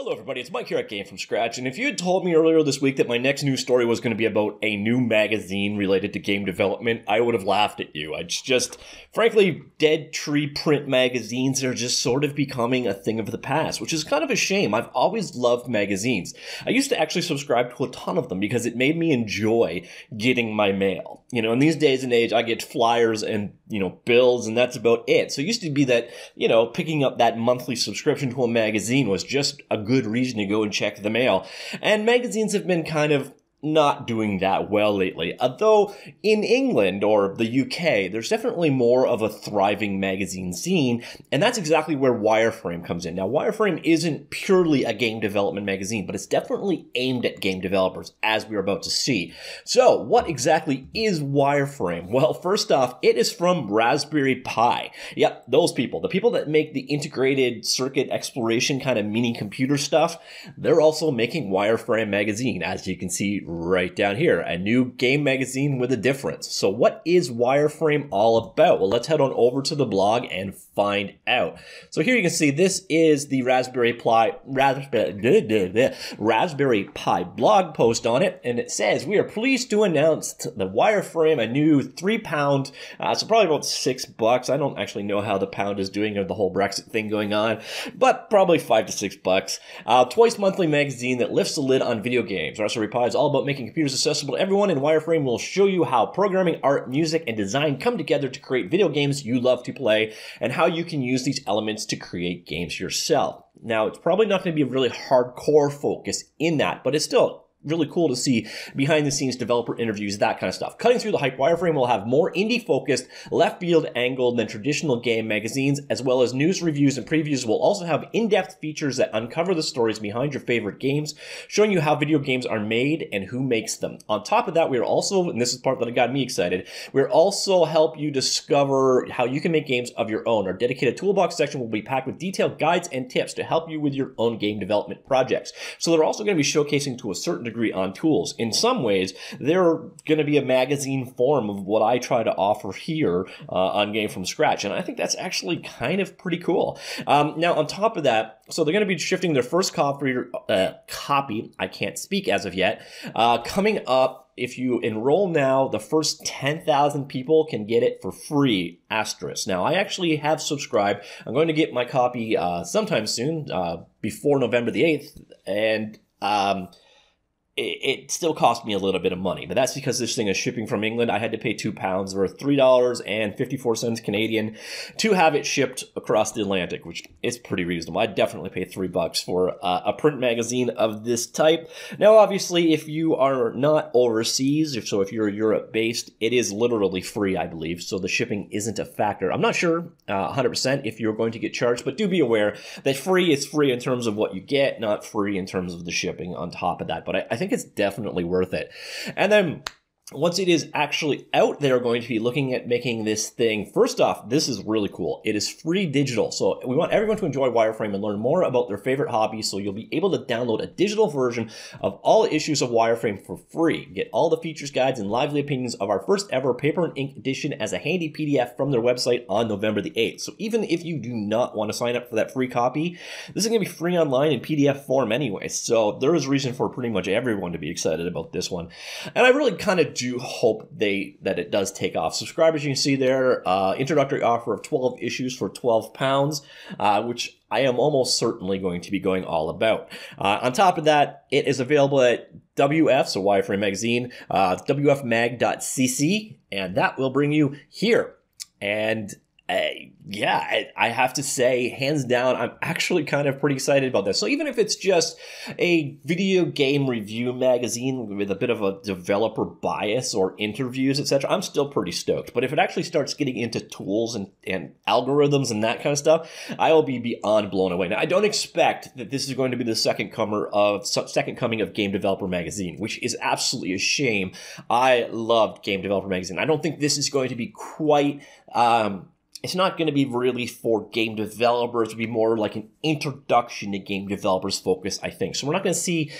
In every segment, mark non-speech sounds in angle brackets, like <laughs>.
Hello, everybody. It's Mike here at Game from Scratch. And if you had told me earlier this week that my next news story was going to be about a new magazine related to game development, I would have laughed at you. It's just, frankly, dead tree print magazines are just sort of becoming a thing of the past, which is kind of a shame. I've always loved magazines. I used to actually subscribe to a ton of them because it made me enjoy getting my mail. You know, in these days and age, I get flyers and, you know, bills, and that's about it. So it used to be that, you know, picking up that monthly subscription to a magazine was just a good reason to go and check the mail. And magazines have been kind of not doing that well lately. Although in England or the UK, there's definitely more of a thriving magazine scene, and that's exactly where Wireframe comes in. Now, Wireframe isn't purely a game development magazine, but it's definitely aimed at game developers, as we're about to see. So, what exactly is Wireframe? Well, first off, it is from Raspberry Pi. Yep, those people, the people that make the integrated circuit exploration kind of mini computer stuff, they're also making Wireframe magazine, as you can see right down here, a new game magazine with a difference. So what is Wireframe all about? Well, let's head on over to the blog and find out. So here you can see this is the Raspberry Pi Raspberry, <laughs> Raspberry Pi blog post on it, and it says we are pleased to announce the Wireframe, a new three pound, uh, so probably about six bucks. I don't actually know how the pound is doing or the whole Brexit thing going on, but probably five to six bucks. Uh, twice monthly magazine that lifts the lid on video games. Raspberry Pi is all about about making computers accessible to everyone, and Wireframe will show you how programming, art, music, and design come together to create video games you love to play, and how you can use these elements to create games yourself. Now, it's probably not going to be a really hardcore focus in that, but it's still really cool to see behind the scenes developer interviews, that kind of stuff. Cutting through the hype, Wireframe will have more indie focused, left field angled than traditional game magazines, as well as news reviews and previews We'll also have in depth features that uncover the stories behind your favorite games, showing you how video games are made and who makes them. On top of that, we are also, and this is part that got me excited, we're also help you discover how you can make games of your own. Our dedicated toolbox section will be packed with detailed guides and tips to help you with your own game development projects. So they're also going to be showcasing to a certain degree on tools. In some ways, they're going to be a magazine form of what I try to offer here uh, on Game from Scratch. And I think that's actually kind of pretty cool. Um, now, on top of that, so they're going to be shifting their first copy, uh, copy, I can't speak as of yet, uh, coming up if you enroll now, the first 10,000 people can get it for free, asterisk. Now, I actually have subscribed. I'm going to get my copy uh, sometime soon, uh, before November the 8th, and um, it, still cost me a little bit of money, but that's because this thing is shipping from England. I had to pay two pounds or three dollars and fifty four cents Canadian to have it shipped across the Atlantic, which is pretty reasonable. I'd definitely pay three bucks for uh, a print magazine of this type. Now, obviously, if you are not overseas, if so, if you're Europe based, it is literally free, I believe. So the shipping isn't a factor. I'm not sure uh, 100% if you're going to get charged, but do be aware that free is free in terms of what you get, not free in terms of the shipping on top of that. But I, I think think it's definitely worth it. And then once it is actually out they're going to be looking at making this thing. First off this is really cool. It is free digital. So we want everyone to enjoy wireframe and learn more about their favorite hobbies. So you'll be able to download a digital version of all issues of wireframe for free. Get all the features guides and lively opinions of our first ever paper and ink edition as a handy pdf from their website on november the 8th so even if you do not want to sign up for that free copy this is going to be free online in pdf form anyway. So there is reason for pretty much everyone to be excited about this one. And i really kind of do hope they that it does take off. Subscribers, you can see there, uh, introductory offer of 12 issues for 12 pounds, uh, which I am almost certainly going to be going all about. Uh, on top of that, it is available at WF, so Wireframe Magazine, uh, WFMag.cc, and that will bring you here. And yeah, I, I, have to say, hands down, I'm actually kind of pretty excited about this. So even if it's just a video game review magazine with a bit of a developer bias or interviews, etc., I'm still pretty stoked. But if it actually starts getting into tools and, and algorithms and that kind of stuff, I will be beyond blown away. Now, I don't expect that this is going to be the second comer of second coming of Game Developer Magazine, which is absolutely a shame. I loved Game Developer Magazine. I don't think this is going to be quite. Um, it's not going to be really for game developers. It'll be more like an introduction to game developers focus, I think. So we're not going to see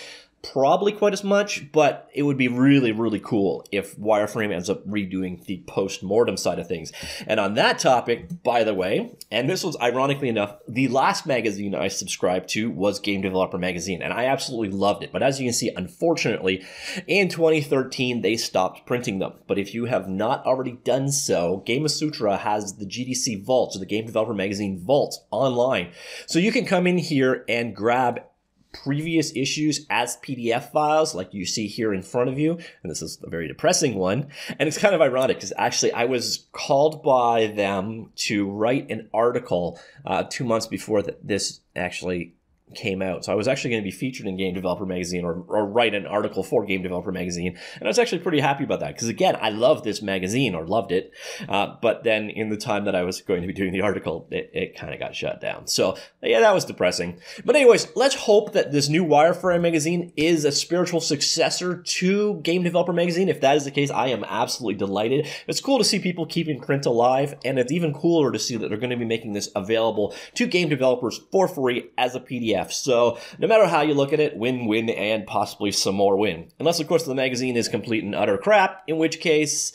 probably quite as much, but it would be really, really cool if Wireframe ends up redoing the post-mortem side of things. And on that topic, by the way, and this was ironically enough, the last magazine I subscribed to was Game Developer Magazine, and I absolutely loved it. But as you can see, unfortunately, in 2013, they stopped printing them. But if you have not already done so, Gamasutra has the GDC Vault, so the Game Developer Magazine Vault online. So you can come in here and grab previous issues as PDF files, like you see here in front of you. And this is a very depressing one. And it's kind of ironic because actually I was called by them to write an article uh, two months before that this actually came out. So I was actually going to be featured in Game Developer Magazine or, or write an article for Game Developer Magazine. And I was actually pretty happy about that because, again, I love this magazine or loved it. Uh, but then in the time that I was going to be doing the article, it, it kind of got shut down. So yeah, that was depressing. But, anyways, let's hope that this new Wireframe magazine is a spiritual successor to Game Developer Magazine. If that is the case, I am absolutely delighted. It's cool to see people keeping print alive, and it's even cooler to see that they're going to be making this available to game developers for free as a PDF so no matter how you look at it, win, win, and possibly some more win. Unless, of course, the magazine is complete and utter crap, in which case,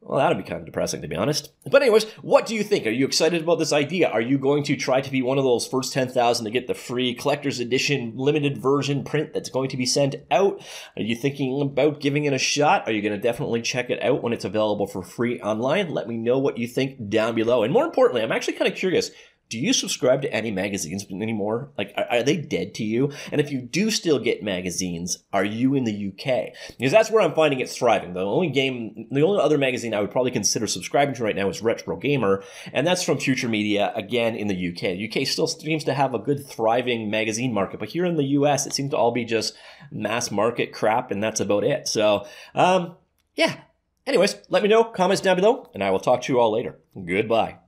well, that'd be kind of depressing, to be honest. But anyways, what do you think? Are you excited about this idea? Are you going to try to be one of those first 10,000 to get the free collector's edition limited version print that's going to be sent out? Are you thinking about giving it a shot? Are you going to definitely check it out when it's available for free online? Let me know what you think down below. And more importantly, I'm actually kind of curious do you subscribe to any magazines anymore? Like, are, are, they dead to you? And if you do still get magazines, are you in the UK? Because that's where I'm finding it thriving. The only game, the only other magazine I would probably consider subscribing to right now is Retro Gamer, and that's from Future Media, again in the UK. UK still seems to have a good thriving magazine market, but here in the US, it seems to all be just mass market crap, and that's about it. So, um, yeah. Anyways, let me know, comments down below, and I will talk to you all later. Goodbye.